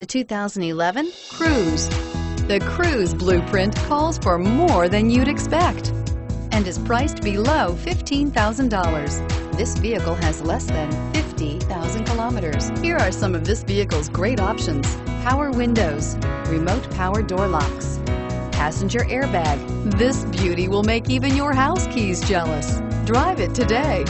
The 2011 Cruze. The Cruze blueprint calls for more than you'd expect and is priced below $15,000. This vehicle has less than 50,000 kilometers. Here are some of this vehicle's great options. Power windows, remote power door locks, passenger airbag. This beauty will make even your house keys jealous. Drive it today.